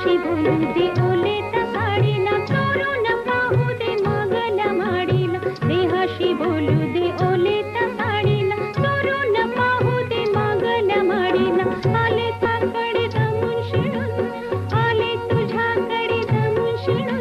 শিবুল they Thank you.